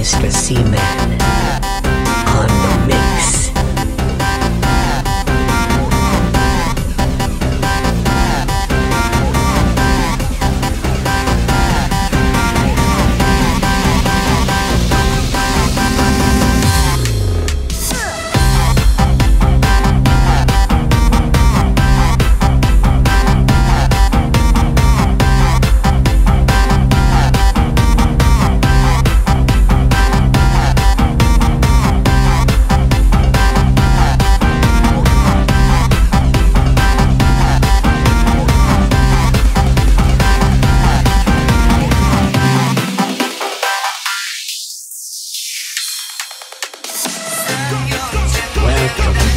Mr. Seaman To